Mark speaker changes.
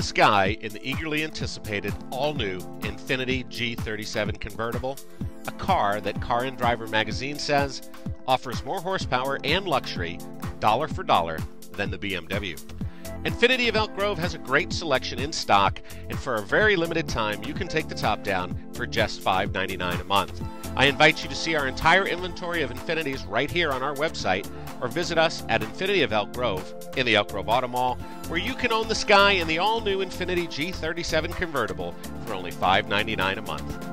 Speaker 1: the sky in the eagerly anticipated all new Infiniti G37 convertible, a car that Car and Driver magazine says offers more horsepower and luxury, dollar for dollar, than the BMW. Infiniti of Elk Grove has a great selection in stock, and for a very limited time, you can take the top down for just $5.99 a month. I invite you to see our entire inventory of Infinitis right here on our website, or visit us at Infiniti of Elk Grove in the Elk Grove Auto Mall, where you can own the sky in the all new Infiniti G37 convertible for only $5.99 a month.